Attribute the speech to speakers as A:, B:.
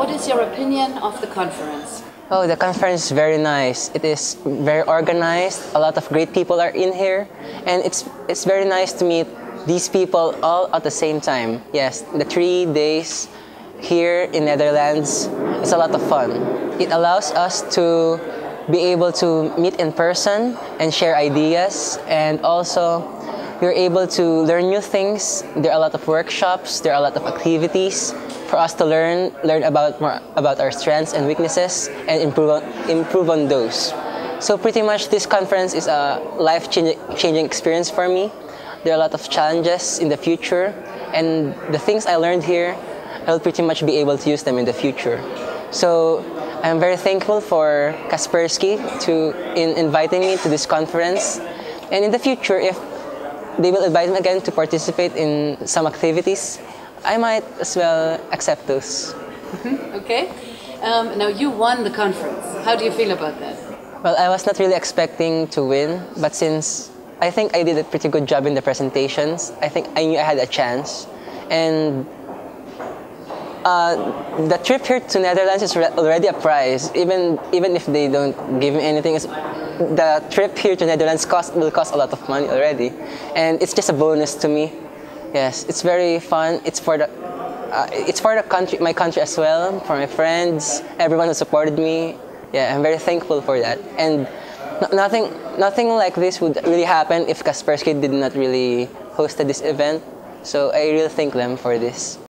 A: what is your opinion of the conference?
B: Oh, the conference is very nice. It is very organized. A lot of great people are in here, and it's it's very nice to meet these people all at the same time. Yes, the three days here in Netherlands is a lot of fun. It allows us to be able to meet in person and share ideas, and also we're able to learn new things. There are a lot of workshops. There are a lot of activities for us to learn learn about more about our strengths and weaknesses and improve on, improve on those. So pretty much this conference is a life changing experience for me. There are a lot of challenges in the future and the things I learned here, I will pretty much be able to use them in the future. So I'm very thankful for Kaspersky to in inviting me to this conference. And in the future, if they will advise me again to participate in some activities, I might as well accept those.
A: okay. Um, now you won the conference. How do you feel about that?
B: Well, I was not really expecting to win, but since I think I did a pretty good job in the presentations, I think I knew I had a chance. And uh, the trip here to Netherlands is already a prize. Even even if they don't give me anything, the trip here to Netherlands cost will cost a lot of money already, and it's just a bonus to me. Yes, it's very fun. It's for the uh, it's for the country, my country as well, for my friends, everyone who supported me. Yeah, I'm very thankful for that. And nothing, nothing like this would really happen if Kaspersky did not really hosted this event. So I really thank them for this.